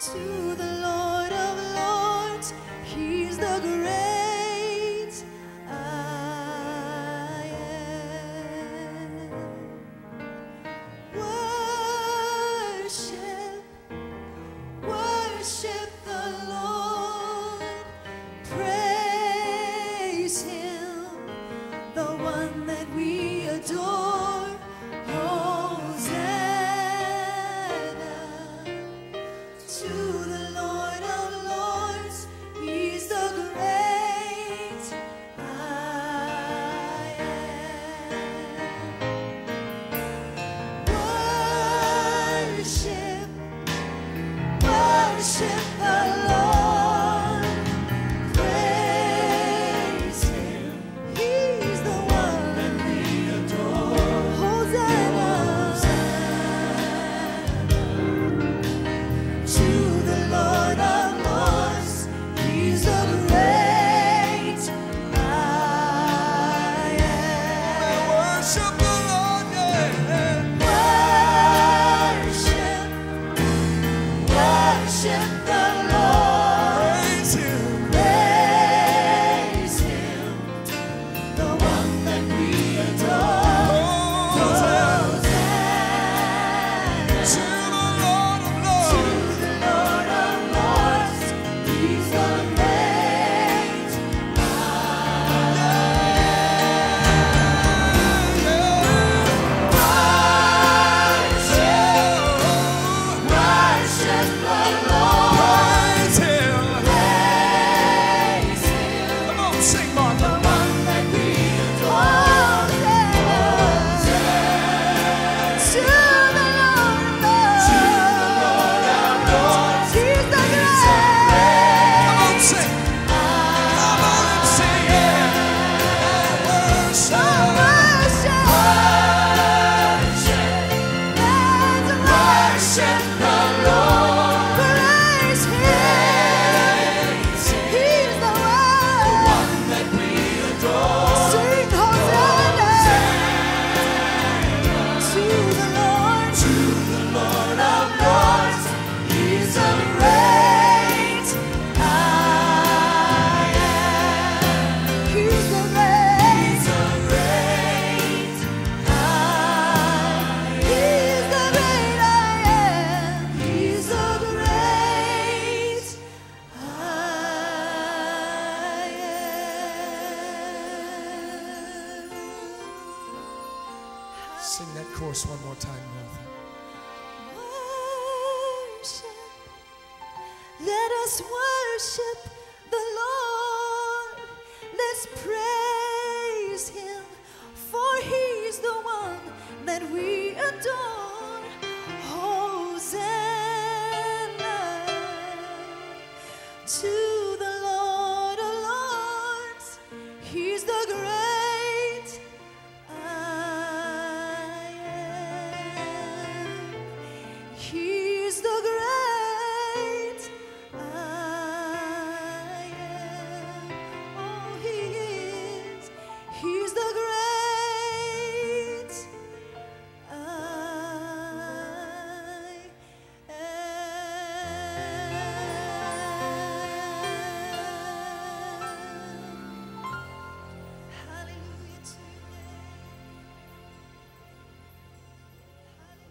to the Lord of Lords. He's the great I am. Worship, worship. worship. Sing that chorus one more time, Martha. Worship. Let us worship the Lord. Let's praise Him, for He's the one that we adore. Hosanna to